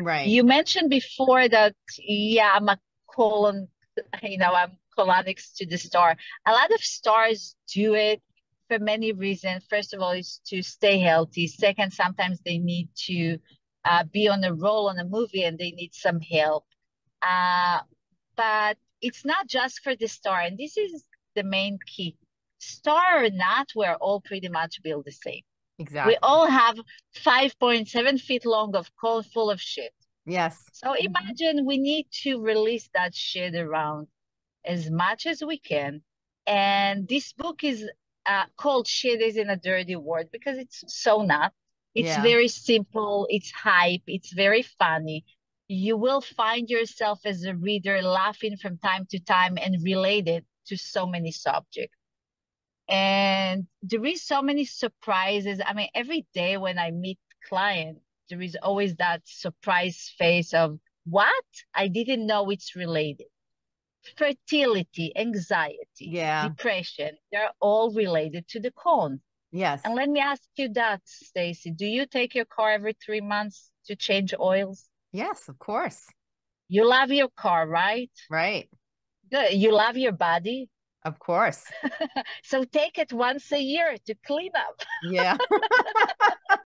Right. You mentioned before that, yeah, I'm a colon, you know, I'm colonics to the star. A lot of stars do it for many reasons. First of all, is to stay healthy. Second, sometimes they need to uh, be on a role on a movie and they need some help. Uh, but it's not just for the star, and this is the main key. Star or not, we're all pretty much built the same. Exactly. We all have 5.7 feet long of coal full of shit. Yes. So imagine we need to release that shit around as much as we can. And this book is uh, called Shit is in a Dirty Word because it's so not. It's Yeah. very simple, it's hype, it's very funny. You will find yourself as a reader laughing from time to time and related to so many subjects. And there is so many surprises. I mean, every day when I meet client, there is always that surprise face of what? I didn't know it's related. Fertility, anxiety, Yeah. depression, they're all related to the colon. Yes. And let me ask you that, Stacey. Do you take your car every three months to change oils? Yes, of course. You love your car, right? Right. Good. You love your body. Of course. So take it once a year to clean up. Yeah.